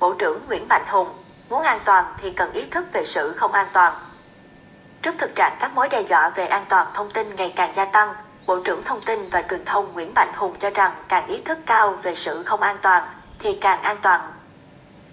Bộ trưởng Nguyễn Mạnh Hùng, muốn an toàn thì cần ý thức về sự không an toàn. Trước thực trạng các mối đe dọa về an toàn thông tin ngày càng gia tăng, Bộ trưởng Thông tin và Truyền thông Nguyễn Mạnh Hùng cho rằng càng ý thức cao về sự không an toàn thì càng an toàn.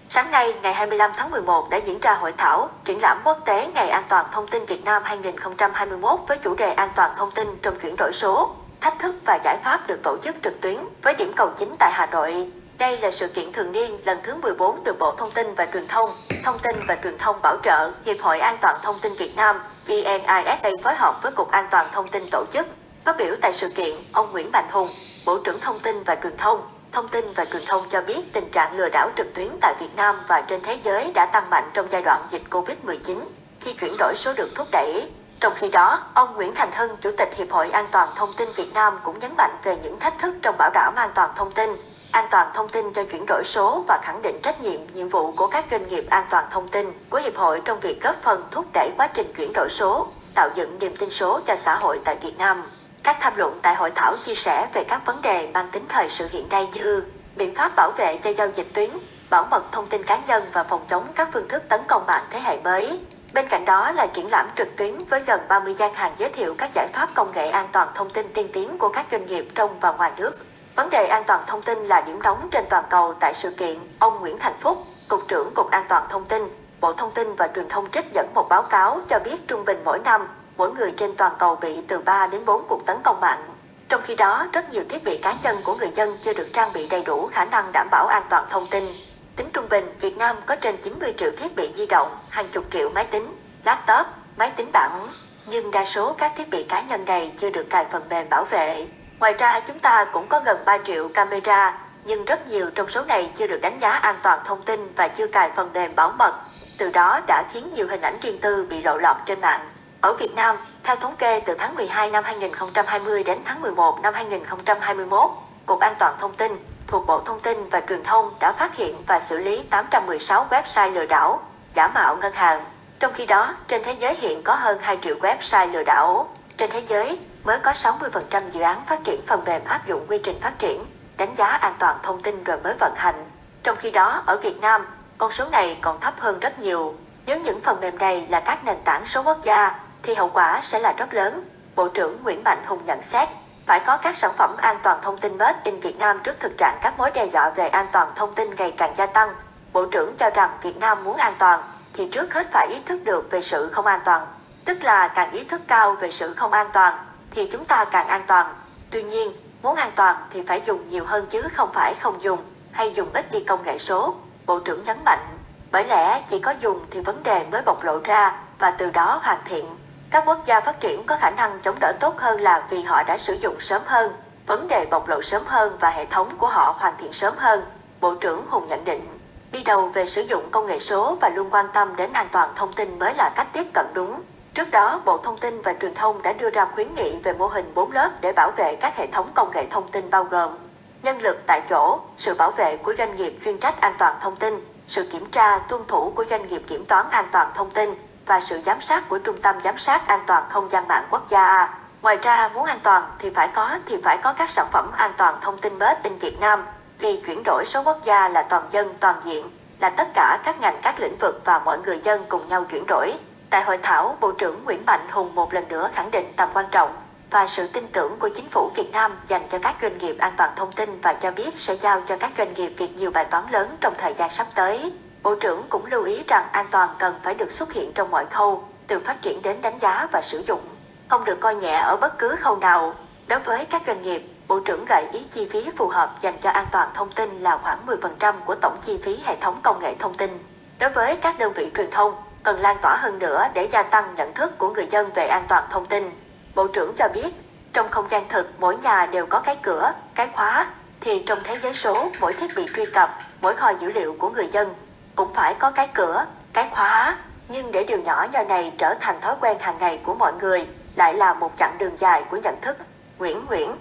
Sáng nay, ngày 25 tháng 11 đã diễn ra hội thảo triển lãm quốc tế Ngày An toàn Thông tin Việt Nam 2021 với chủ đề An toàn thông tin trong chuyển đổi số, thách thức và giải pháp được tổ chức trực tuyến với điểm cầu chính tại Hà Nội. Đây là sự kiện thường niên lần thứ 14 được Bộ Thông tin và Truyền thông, Thông tin và Truyền thông bảo trợ Hiệp hội An toàn Thông tin Việt Nam, VNISA phối hợp với Cục An toàn Thông tin tổ chức. Phát biểu tại sự kiện, ông Nguyễn Mạnh Hùng, Bộ trưởng Thông tin và Truyền thông, Thông tin và Truyền thông cho biết tình trạng lừa đảo trực tuyến tại Việt Nam và trên thế giới đã tăng mạnh trong giai đoạn dịch Covid-19 khi chuyển đổi số được thúc đẩy. Trong khi đó, ông Nguyễn Thành Hân, Chủ tịch Hiệp hội An toàn Thông tin Việt Nam cũng nhấn mạnh về những thách thức trong bảo đảm an toàn thông tin, an toàn thông tin cho chuyển đổi số và khẳng định trách nhiệm, nhiệm vụ của các doanh nghiệp an toàn thông tin của Hiệp hội trong việc góp phần thúc đẩy quá trình chuyển đổi số, tạo dựng niềm tin số cho xã hội tại Việt Nam. Các tham luận tại hội thảo chia sẻ về các vấn đề mang tính thời sự hiện nay như biện pháp bảo vệ cho giao dịch tuyến, bảo mật thông tin cá nhân và phòng chống các phương thức tấn công mạng thế hệ mới. Bên cạnh đó là triển lãm trực tuyến với gần 30 gian hàng giới thiệu các giải pháp công nghệ an toàn thông tin tiên tiến của các doanh nghiệp trong và ngoài nước. Vấn đề an toàn thông tin là điểm nóng trên toàn cầu tại sự kiện. Ông Nguyễn Thành Phúc, Cục trưởng Cục An toàn Thông tin, Bộ Thông tin và Truyền thông trích dẫn một báo cáo cho biết trung bình mỗi năm, mỗi người trên toàn cầu bị từ 3 đến 4 cuộc tấn công mạng. Trong khi đó, rất nhiều thiết bị cá nhân của người dân chưa được trang bị đầy đủ khả năng đảm bảo an toàn thông tin. Tính trung bình, Việt Nam có trên 90 triệu thiết bị di động, hàng chục triệu máy tính, laptop, máy tính bảng. Nhưng đa số các thiết bị cá nhân này chưa được cài phần mềm bảo vệ. Ngoài ra, chúng ta cũng có gần 3 triệu camera, nhưng rất nhiều trong số này chưa được đánh giá an toàn thông tin và chưa cài phần mềm bảo mật. Từ đó đã khiến nhiều hình ảnh riêng tư bị lộ lọt trên mạng. Ở Việt Nam, theo thống kê từ tháng 12 năm 2020 đến tháng 11 năm 2021, Cục An toàn Thông tin thuộc Bộ Thông tin và Truyền thông đã phát hiện và xử lý 816 website lừa đảo, giả mạo ngân hàng. Trong khi đó, trên thế giới hiện có hơn 2 triệu website lừa đảo. Trên thế giới, mới có 60% dự án phát triển phần mềm áp dụng quy trình phát triển, đánh giá an toàn thông tin rồi mới vận hành. Trong khi đó, ở Việt Nam, con số này còn thấp hơn rất nhiều. Nếu những phần mềm này là các nền tảng số quốc gia, thì hậu quả sẽ là rất lớn. Bộ trưởng Nguyễn Mạnh Hùng nhận xét, phải có các sản phẩm an toàn thông tin Made in Việt Nam trước thực trạng các mối đe dọa về an toàn thông tin ngày càng gia tăng. Bộ trưởng cho rằng Việt Nam muốn an toàn thì trước hết phải ý thức được về sự không an toàn. Tức là càng ý thức cao về sự không an toàn thì chúng ta càng an toàn. Tuy nhiên, muốn an toàn thì phải dùng nhiều hơn chứ không phải không dùng hay dùng ít đi công nghệ số. Bộ trưởng nhấn mạnh, bởi lẽ chỉ có dùng thì vấn đề mới bộc lộ ra và từ đó hoàn thiện. Các quốc gia phát triển có khả năng chống đỡ tốt hơn là vì họ đã sử dụng sớm hơn, vấn đề bộc lộ sớm hơn và hệ thống của họ hoàn thiện sớm hơn. Bộ trưởng Hùng nhận định, đi đầu về sử dụng công nghệ số và luôn quan tâm đến an toàn thông tin mới là cách tiếp cận đúng. Trước đó, Bộ Thông tin và Truyền thông đã đưa ra khuyến nghị về mô hình 4 lớp để bảo vệ các hệ thống công nghệ thông tin bao gồm nhân lực tại chỗ, sự bảo vệ của doanh nghiệp chuyên trách an toàn thông tin, sự kiểm tra tuân thủ của doanh nghiệp kiểm toán an toàn thông tin và sự giám sát của Trung tâm Giám sát An toàn Không gian mạng quốc gia. Ngoài ra, muốn an toàn thì phải có thì phải có các sản phẩm an toàn thông tin Made in Việt Nam, vì chuyển đổi số quốc gia là toàn dân toàn diện, là tất cả các ngành các lĩnh vực và mọi người dân cùng nhau chuyển đổi. Tại hội thảo, Bộ trưởng Nguyễn Mạnh Hùng một lần nữa khẳng định tầm quan trọng và sự tin tưởng của chính phủ Việt Nam dành cho các doanh nghiệp an toàn thông tin và cho biết sẽ giao cho các doanh nghiệp việc nhiều bài toán lớn trong thời gian sắp tới. Bộ trưởng cũng lưu ý rằng an toàn cần phải được xuất hiện trong mọi khâu, từ phát triển đến đánh giá và sử dụng, không được coi nhẹ ở bất cứ khâu nào. Đối với các doanh nghiệp, Bộ trưởng gợi ý chi phí phù hợp dành cho an toàn thông tin là khoảng 10% của tổng chi phí hệ thống công nghệ thông tin. Đối với các đơn vị truyền thông, cần lan tỏa hơn nữa để gia tăng nhận thức của người dân về an toàn thông tin. Bộ trưởng cho biết, trong không gian thực mỗi nhà đều có cái cửa, cái khóa, thì trong thế giới số mỗi thiết bị truy cập, mỗi kho dữ liệu của người dân cũng phải có cái cửa, cái khóa. Nhưng để điều nhỏ nhỏ này trở thành thói quen hàng ngày của mọi người lại là một chặng đường dài của nhận thức. Nguyễn Nguyễn